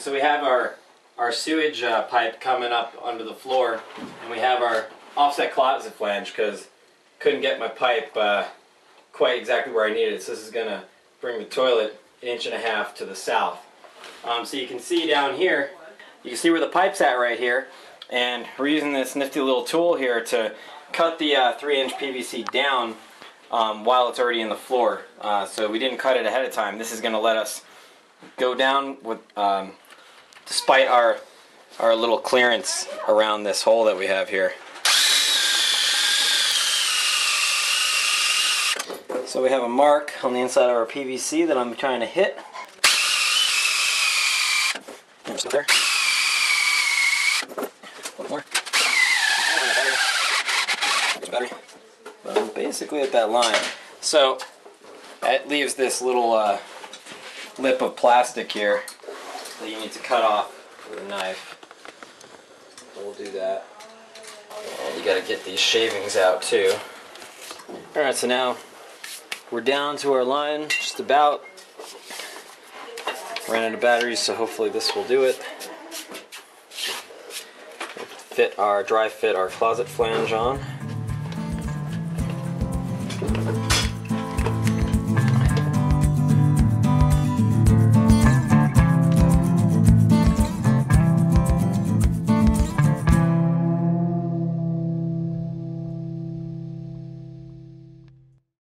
so we have our our sewage uh, pipe coming up under the floor, and we have our offset closet flange because couldn't get my pipe uh, quite exactly where I needed it. So this is gonna bring the toilet an inch and a half to the south. Um, so you can see down here, you can see where the pipe's at right here, and we're using this nifty little tool here to cut the uh, three inch PVC down um, while it's already in the floor. Uh, so we didn't cut it ahead of time. This is gonna let us go down with um, despite our our little clearance around this hole that we have here. So we have a mark on the inside of our PVC that I'm trying to hit. There. One more. Battery. I'm basically at that line. So that leaves this little uh, lip of plastic here that you need to cut off with a knife. We'll do that. And you gotta get these shavings out too. Alright, so now we're down to our line, just about. Ran out of batteries, so hopefully this will do it. Fit our dry fit our closet flange on.